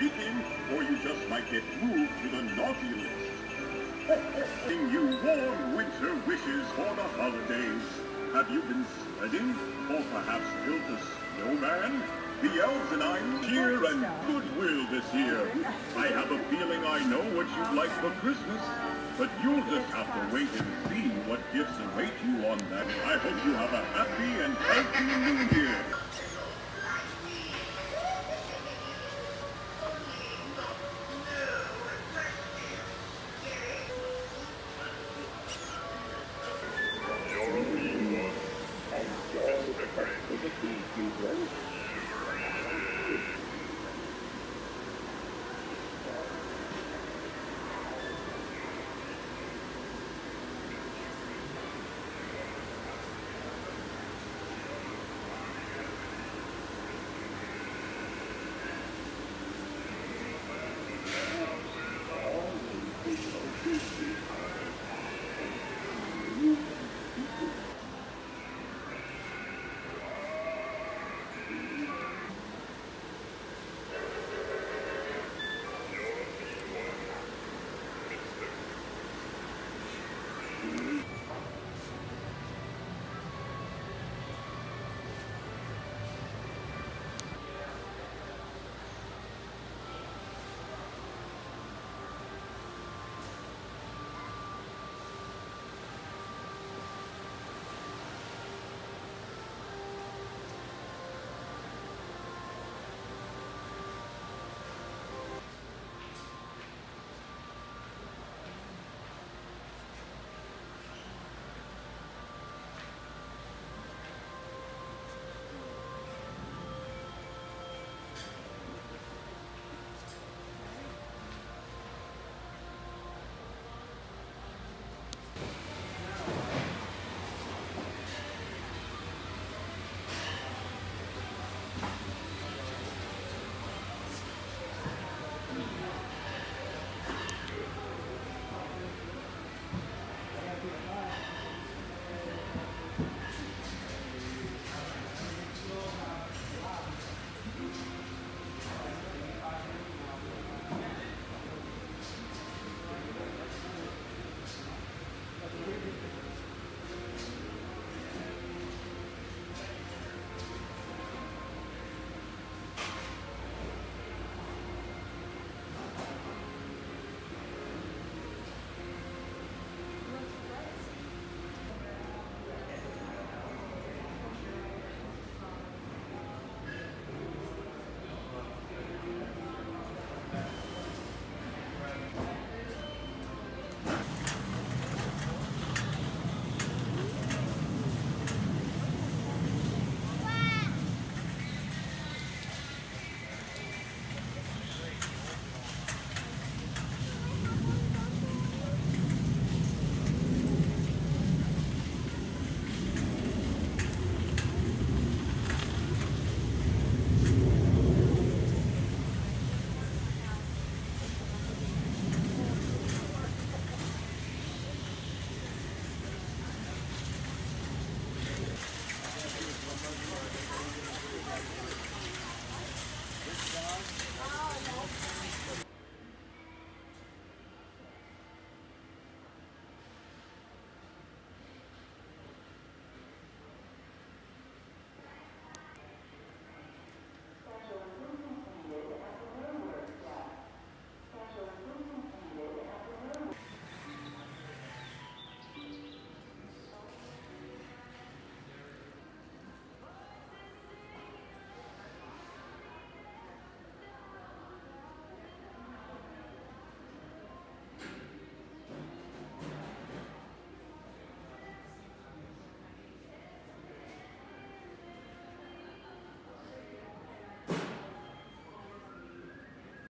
peeking, or you just might get moved to the naughty list. You warm winter wishes for the holidays. Have you been sledding, or perhaps built a snowman? The elves and I cheer and goodwill this year. I have a feeling I know what you'd like for Christmas, but you'll just have to wait and see what gifts await you on that. I hope you have a happy and healthy new year. Really?